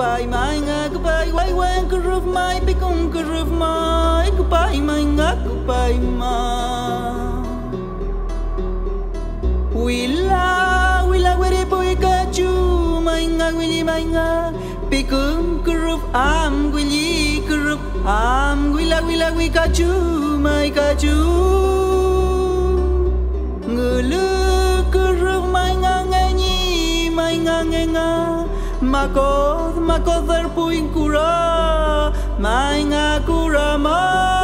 goodbye nga goodbye. Wai wen kuruf mai pikung kuruf mai goodbye nga goodbye ma. Wila wila wiri boy mai nga wili mai nga. Pikung kuruf am wili kuruf am. Wila wila wi kachu mai kachu ngulu Makod, makoder puin kura, mai nga kura mai.